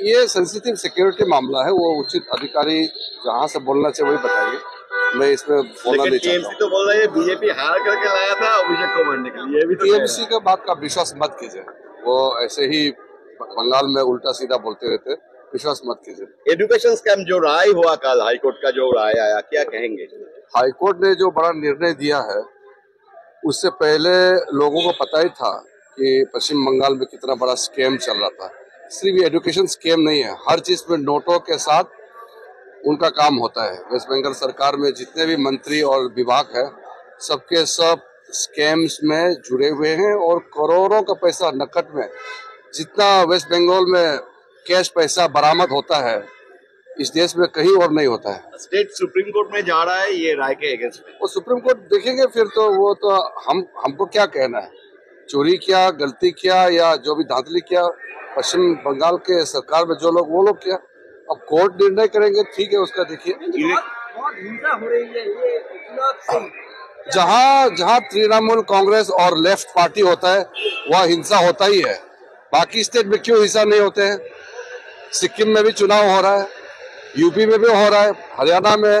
ये sensitive security मामला है वो उचित अधिकारी जहाँ से बोलना चाहिए वही बताइए। मैं इसमें बोलना नहीं चाहता। तो बोल रही है बीजेपी हार करके लाया था अभिषेक को मारने के लिए। भी तो टीएमसी के बात का विश्वास मत कीजिए। वो ऐसे ही बंगाल में उल्टा सीधा बोलते रहते विश्वास मत कीजिए। एजुकेशन स्कैम जो राय हुआ कल हाईकोर्ट का जो राय आया क्या कहेंगे? हाईकोर्ट ने जो बड़ा निर्णय दिया है उससे पहले लोगों को पता ही था कि पश्चिम बंगाल में कितना बड़ा स्कैम चल रहा था। सिर्फ़ एजुकेशन स्कैम नहीं है। हर चीज़ में नोटों के साथ उनका काम होता है। वेस्ट बंगाल सरकार में जितने भी मंत्री और विभाग है सबके सब स्कैम्स में जुड़े हुए हैं और करोड़ों का पैसा नकद में जितना वेस्ट बंगाल में कैश पैसा बरामद होता है इस देश में कहीं और नहीं होता है। स्टेट सुप्रीम कोर्ट में जा रहा है ये राय के अगेंस्ट में। वो सुप्रीम कोर्ट देखेंगे फिर तो वो तो हम हमको क्या कहना है? चोरी किया गलती किया या जो भी धांधली किया पश्चिम बंगाल के सरकार में जो लोग वो लोग किया? अब कोर्ट निर्णय करेंगे ठीक है उसका देखिए। बहुत बहुत हिंसा हो रही है ये चुनाव से जहाँ जहाँ तृणमूल कांग्रेस और लेफ़्ट पार्टी होता है वह हिंसा होता ही है। बाकी स्टेट में क्यों हिंसा नहीं होते हैं? सिक्किम में भी चुनाव हो रहा है यूपी में भी हो रहा है हरियाणा में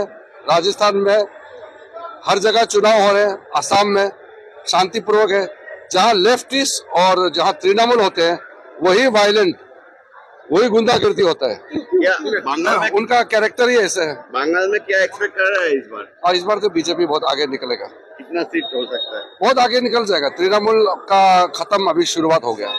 राजस्थान में हर जगह चुनाव हो रहे हैं असम में शांतिपूर्वक है। जहाँ लेफ्टिस्ट और जहाँ तृणमूल होते हैं वही वायलेंट वही गुंडागर्दी होता है। क्या? बंगाल में उनका कैरेक्टर ही ऐसा है। बंगाल में क्या एक्सपेक्ट कर रहा है इस बार? और इस बार तो बीजेपी बहुत आगे निकलेगा। कितना सीट हो सकता है? बहुत आगे निकल जाएगा। तृणमूल का खत्म अभी शुरुआत हो गया।